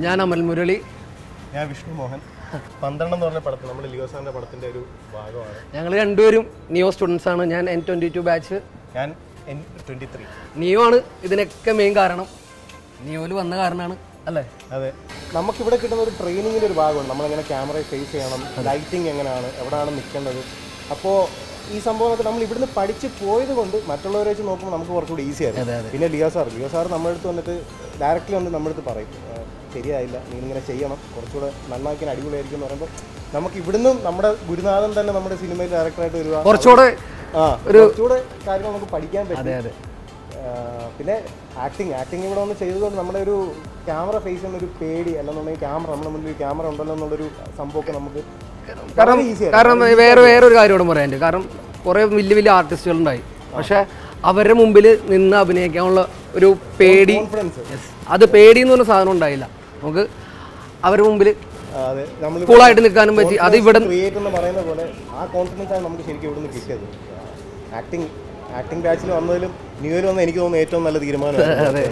ഞാൻ അമൽ മുരളി. ഞാൻ വിഷ്ണു മോഹൻ. പന്ത്രണ്ട് എന്ന് പറഞ്ഞ പടത്തിൽ നമ്മുടെ ലിയോ സാറിന്റെ പടത്തിന്റെ ഒരു ഭാഗമാണ്. ഞങ്ങൾ രണ്ടുപേരും നിയോ സ്റ്റുഡൻസ് ആണ്. ഞാൻ എൻ ട്വന്റി ടു ബാച്ച് ഞാൻ എൻ ട്വന്റി ത്രീ നിയോ ആണ് ഇതിനൊക്കെ മെയിൻ കാരണം. നിയോയിൽ വന്ന കാരണമാണ് അല്ലേ? അതെ. നമുക്കിവിടെ കിട്ടുന്ന ഒരു ട്രെയിനിങ്ങിന്റെ ഒരു ഭാഗമാണ്. നമ്മൾ എങ്ങനെ ക്യാമറയെ ഫേസ് ചെയ്യണം ലൈറ്റിംഗ് എങ്ങനെയാണ്? എവിടെയാണ് നിൽക്കേണ്ടത്? അപ്പോൾ ഈ സംഭവമൊക്കെ നമ്മൾ ഇവിടുന്ന് പഠിച്ച് പോയത് കൊണ്ട് മറ്റുള്ളവരെ വെച്ച് നോക്കുമ്പോൾ നമുക്ക് കുറച്ചുകൂടി ഈസി ആയിരുന്നു. പിന്നെ ലിയോ സാർ ലിയോ സാർ നമ്മുടെ അടുത്ത് വന്നിട്ട് ഡയറക്റ്റ്ലി വന്ന് നമ്മുടെ അടുത്ത് പറയും. "ആ, ശരിയായില്ല. നീ ഇങ്ങനെ ചെയ്യണം. കുറച്ചുകൂടെ നന്നാക്കി അടിപൊളിയായിരിക്കും എന്ന് പറയുമ്പോൾ നമുക്ക് ഇവിടുന്ന് നമ്മുടെ ഗുരുനാഥൻ തന്നെ നമ്മുടെ സിനിമയിൽ ഡയറക്ടറായിട്ട് വരിക കുറച്ചുകൂടെ ആ കുറച്ചുകൂടെ കാര്യങ്ങൾ നമുക്ക് പഠിക്കാൻ പറ്റും. പിന്നെ ആക്ടിങ് ആക്ടിങ് ഇവിടെ വന്ന് ചെയ്തതുകൊണ്ട് നമ്മുടെ ഒരു ക്യാമറ ഫേസ് ഒരു പേടി അല്ലെന്നുണ്ടെങ്കിൽ ക്യാമറ നമ്മുടെ മുന്നിൽ ക്യാമറ ഉണ്ടല്ലോ എന്നുള്ളൊരു സംഭവമൊക്കെ നമുക്ക് കാരണം കാരണം വേറെ വേറൊരു കാര്യമാണ് പറയാൻ കാരണം കുറേ വലിയ വലിയ ആർട്ടിസ്റ്റുകൾ ഉണ്ടായി പക്ഷെ അവരുടെ മുമ്പിൽ നിന്ന് അഭിനയിക്കാനുള്ള ഒരു പേടി. അത് പേടി എന്ന് പറഞ്ഞ സാധനം ഉണ്ടായില്ല. നമുക്ക് അവരുടെ മുമ്പിൽ കൂളായിട്ട് നിൽക്കാനും പറ്റി. അത് ഇവിടെ ആക്ടിംഗ് എന്ന് പറയുന്ന പോലെ ആ കോൺഫിഡൻസ് ആണ് നമുക്ക് ശരിക്കും ഇവിടുന്ന് കിട്ടിയത്. ആക്ടിങ് ആക്ടിങ് ബാച്ചിൽ വന്നതിലും ന്യൂ ഇയർ വന്ന എനിക്ക് തോന്നുന്നു ഏറ്റവും നല്ല തീരുമാനമാണ്. അതെ.